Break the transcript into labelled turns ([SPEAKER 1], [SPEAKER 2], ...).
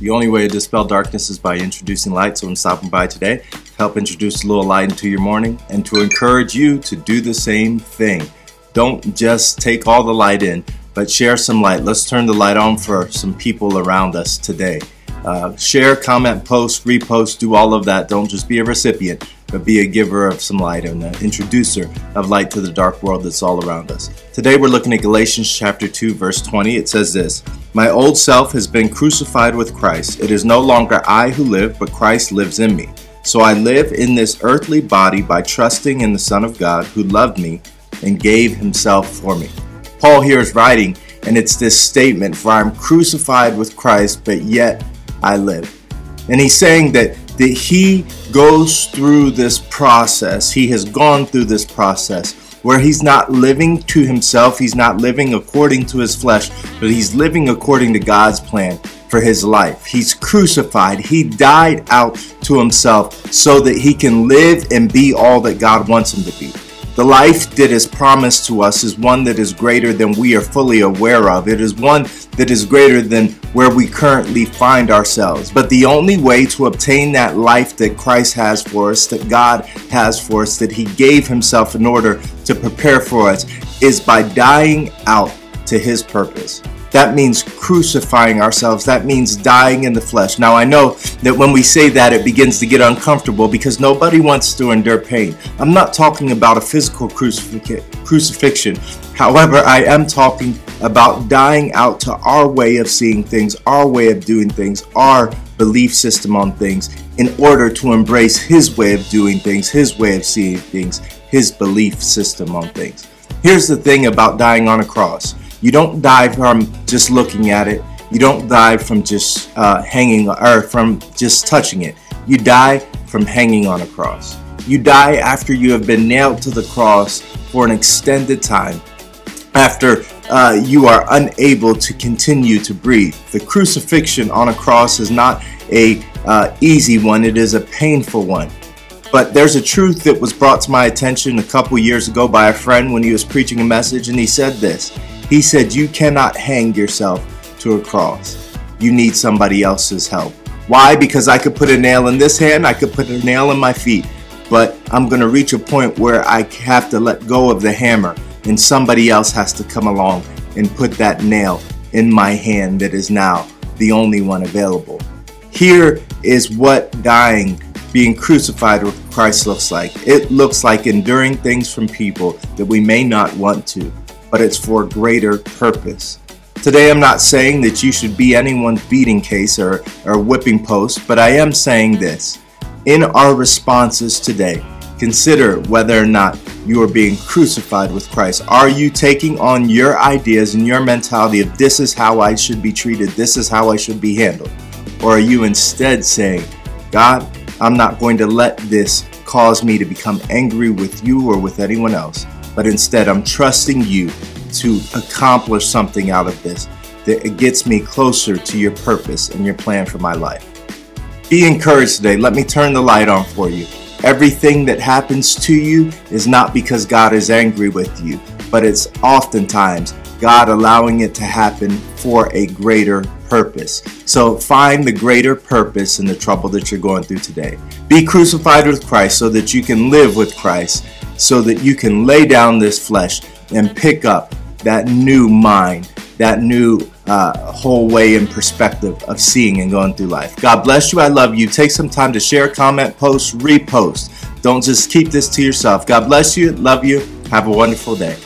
[SPEAKER 1] The only way to dispel darkness is by introducing light, so I'm stopping by today to help introduce a little light into your morning and to encourage you to do the same thing. Don't just take all the light in, but share some light. Let's turn the light on for some people around us today. Uh, share, comment, post, repost, do all of that. Don't just be a recipient, but be a giver of some light and an introducer of light to the dark world that's all around us. Today we're looking at Galatians chapter 2 verse 20. It says this, "My old self has been crucified with Christ. It is no longer I who live, but Christ lives in me. So I live in this earthly body by trusting in the Son of God who loved me and gave himself for me." Paul here is writing and it's this statement, "For I'm crucified with Christ, but yet I live." And he's saying that that he goes through this process. He has gone through this process where he's not living to himself, he's not living according to his flesh, but he's living according to God's plan for his life. He's crucified. He died out to himself so that he can live and be all that God wants him to be. The life that is promised to us is one that is greater than we are fully aware of. It is one that is greater than where we currently find ourselves. But the only way to obtain that life that Christ has for us, that God has for us, that He gave Himself in order to prepare for us, is by dying out to His purpose. That means crucifying ourselves. That means dying in the flesh. Now, I know that when we say that, it begins to get uncomfortable because nobody wants to endure pain. I'm not talking about a physical crucifixion. However, I am talking about dying out to our way of seeing things, our way of doing things, our belief system on things in order to embrace His way of doing things, His way of seeing things, His belief system on things. Here's the thing about dying on a cross you don't die from just looking at it. You don't die from just uh, hanging or from just touching it. You die from hanging on a cross. You die after you have been nailed to the cross for an extended time. After uh, you are unable to continue to breathe. The crucifixion on a cross is not a uh, easy one. It is a painful one. But there's a truth that was brought to my attention a couple years ago by a friend when he was preaching a message, and he said this. He said, You cannot hang yourself to a cross. You need somebody else's help. Why? Because I could put a nail in this hand, I could put a nail in my feet, but I'm going to reach a point where I have to let go of the hammer and somebody else has to come along and put that nail in my hand that is now the only one available. Here is what dying, being crucified with Christ looks like. It looks like enduring things from people that we may not want to but it's for a greater purpose. Today, I'm not saying that you should be anyone's beating case or, or whipping post, but I am saying this. In our responses today, consider whether or not you are being crucified with Christ. Are you taking on your ideas and your mentality of this is how I should be treated, this is how I should be handled? Or are you instead saying, God, I'm not going to let this cause me to become angry with you or with anyone else? But instead I'm trusting you to accomplish something out of this that gets me closer to your purpose and your plan for my life. Be encouraged today. Let me turn the light on for you. Everything that happens to you is not because God is angry with you, but it's oftentimes God allowing it to happen for a greater purpose. So find the greater purpose in the trouble that you're going through today. Be crucified with Christ so that you can live with Christ so that you can lay down this flesh and pick up that new mind, that new uh, whole way and perspective of seeing and going through life. God bless you. I love you. Take some time to share, comment, post, repost. Don't just keep this to yourself. God bless you. Love you. Have a wonderful day.